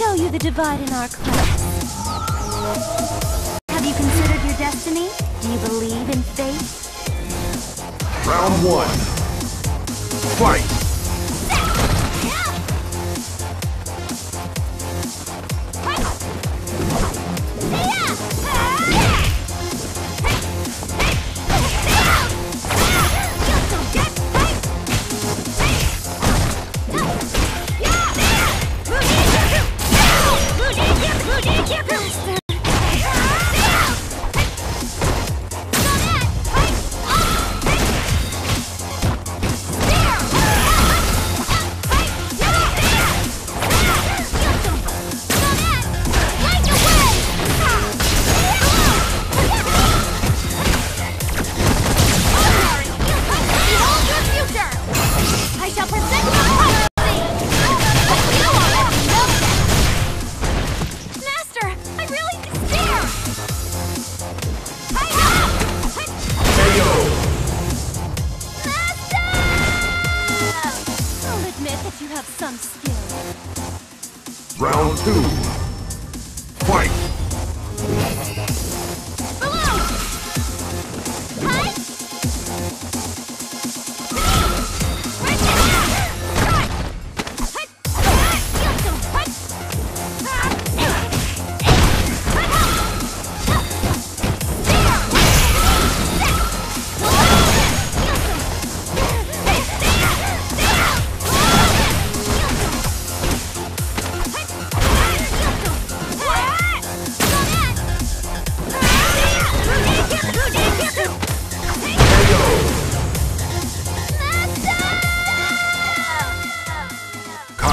the divide in our class. Have you considered your destiny? Do you believe in fate? Round one. Fight! You have some skill. Round two.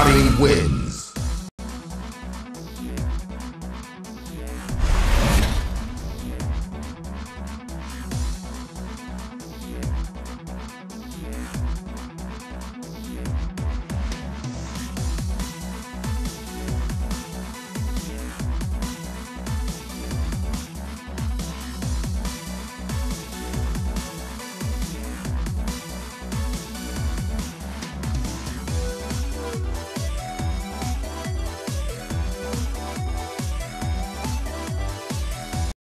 body with.